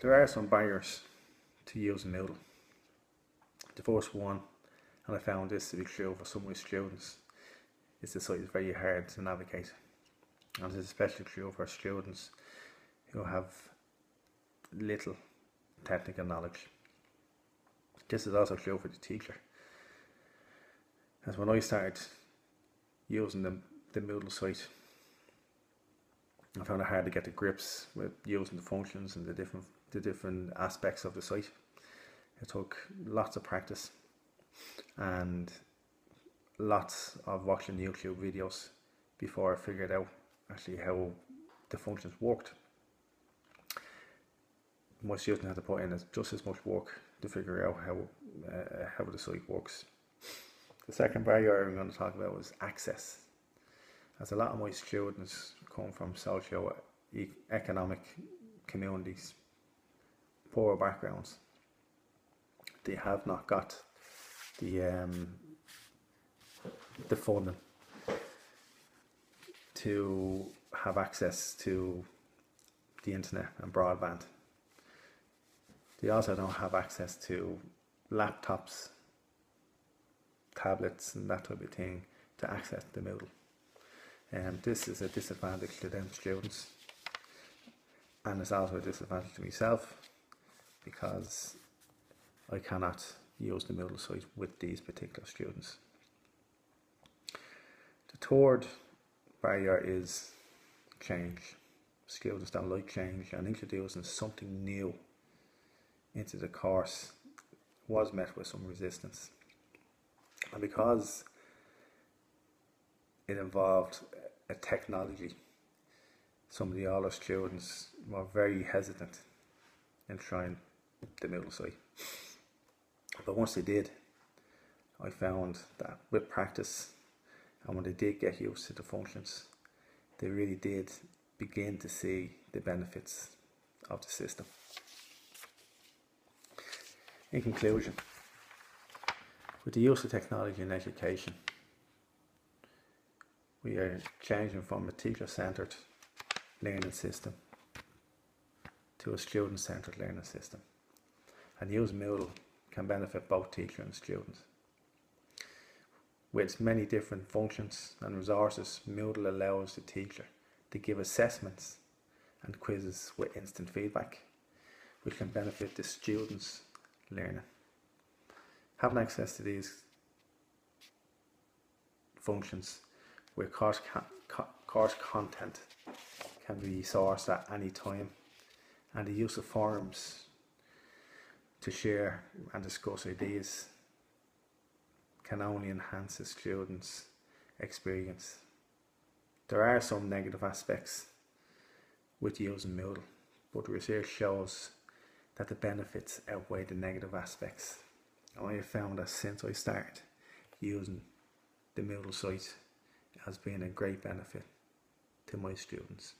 There are some barriers to using Moodle. The first one, and I found this to be true for some of my students, is the site is very hard to navigate. And this is especially true for students who have little technical knowledge. This is also true for the teacher. As when I started using the, the Moodle site, I found it hard to get the grips with using the functions and the different the different aspects of the site. It took lots of practice and lots of watching YouTube videos before I figured out actually how the functions worked. My students had to put in just as much work to figure out how uh, how the site works. The second barrier I'm going to talk about is access. As a lot of my students come from socio-economic communities, poor backgrounds, they have not got the um, the funding to have access to the internet and broadband. They also don't have access to laptops, tablets, and that type of thing to access the Moodle. And um, this is a disadvantage to them students, and it's also a disadvantage to myself because I cannot use the Moodle site with these particular students. The third barrier is change. Students don't like change and introducing something new into the course was met with some resistance. And because it involved a technology, some of the older students were very hesitant in trying the Moodle site. But once they did, I found that with practice and when they did get used to the functions, they really did begin to see the benefits of the system. In conclusion, with the use of technology in education, we are changing from a teacher-centered learning system to a student-centered learning system. And use Moodle can benefit both teacher and students. With many different functions and resources, Moodle allows the teacher to give assessments and quizzes with instant feedback, which can benefit the students' learning. Having access to these functions with course, course content can be sourced at any time and the use of forums to share and discuss ideas can only enhance the students' experience. There are some negative aspects with using Moodle, but research shows that the benefits outweigh the negative aspects. I have found that since I started using the Moodle site, it has been a great benefit to my students.